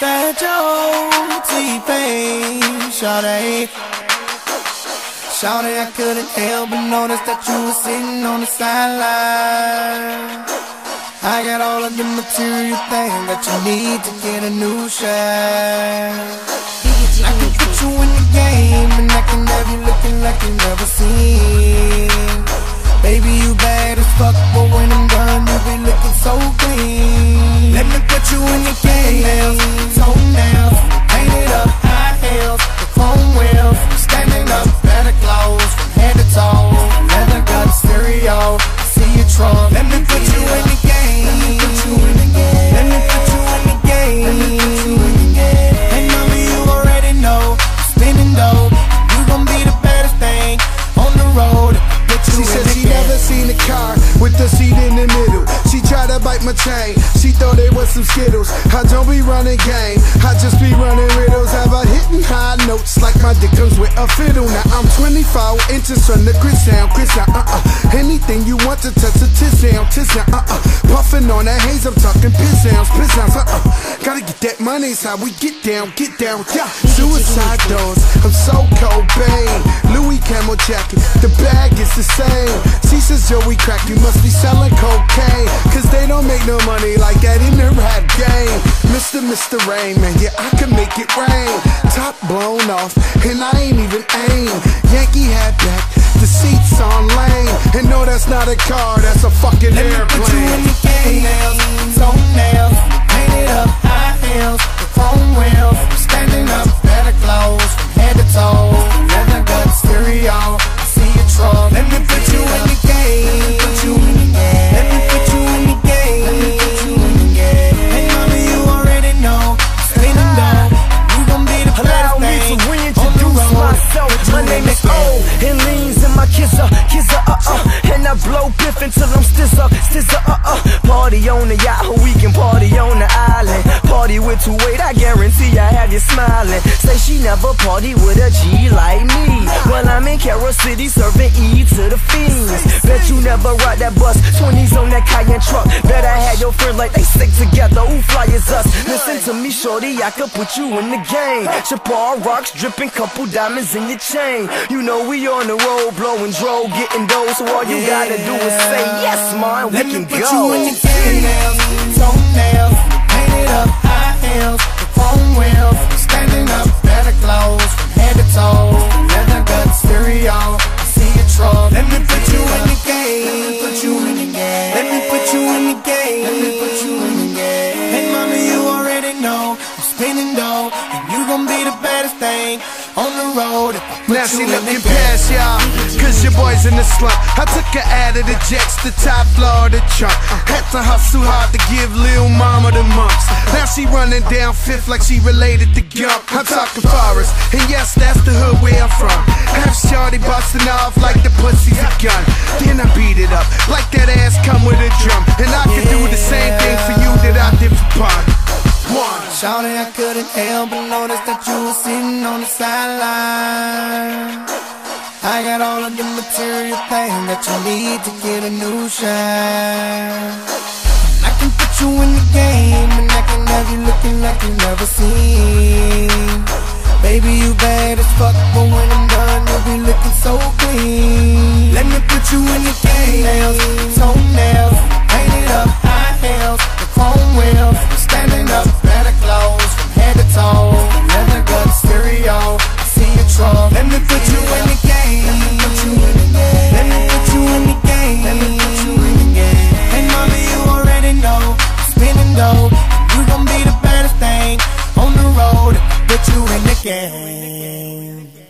that your T-Pain, Shawty Shawty, I couldn't help but notice that you were sitting on the sideline I got all of the material things that you need to get a new shot I can put you in the game and I can have you looking like you never seen Baby, you bad as fuck, but when I'm done, you be looking so clean. Let me put you in the game, nails, toenails, painted up, high heels, the chrome wheels, standing up, better clothes, from head to toe, leather gut stereo, see your trunk. Let me put you in the game. Let me put you in the game. Let me put you in the game. Let me put you in the game. Hey, mama, you already know, spinning dough, you gon' be the baddest thing on the road. She said she never seen a car with the seat in the middle. She tried to bite my chain. She thought it some Skittles. I don't be running game. I just be running riddles. Have I hitting high notes like my dick comes with a fiddle. Now I'm 24 inches from the Chris sound. Chris sound, uh-uh. Anything you want to touch a tis down, tis down, uh-uh. Puffing on that haze, I'm talking piss sounds, piss sounds, uh-uh. Gotta get that money, it's how we get down, get down, yeah. Suicide doors, I'm so Cobain. Louis camel jacket, the bag is the same. She says, Joey crack, you must be selling cocaine. Cause they don't make no money like that in. Mr. Man, yeah, I can make it rain. Top blown off, and I ain't even aim. Yankee hat back, the seats on lane. And no, that's not a car, that's a fucking Let me put you in the game. Nails, toenails, painted up, high heels, Stizzer, uh uh. Party on the yacht, we can party on the island. Party with two weight, I guarantee I have you smiling. Say she never party with a G like me. Well, I'm in Carol City serving E to the fiends. Bet you never ride that bus, 20s on that Cayenne truck. Bet I had your friends like they stick together. Who fly is us? Listen to me, shorty, I could put you in the game. Chopard rocks dripping, couple diamonds in your chain. You know we on the road, blowing dro, getting dough. So all you gotta do is say yes, man, we Let can me put go. you in the game. Nails, spinning dough, and you gon' be the baddest thing on the road. if I put Now she looking past y'all, cause your boy's in the slump. I took her out of the jets, the top floor of the trunk. Had to hustle hard to give Lil Mama the mumps. Now she running down fifth like she related to Gump. I'm talking Forrest, and yes, that's the hood where I'm from. Half shorty busting off like the pussy's a gun. Then I beat it up like that ass come with a drum. And I Shawty, I couldn't help but notice that you were sitting on the sideline. I got all of the material things that you need to get a new shine. I can put you in the game and I can have you looking like you never seen. Baby, you bad as fuck, but when I'm done, you'll be looking so clean. Let me put you in the game. Nails, road. You gon' be the baddest thing on the road. Put you in the game.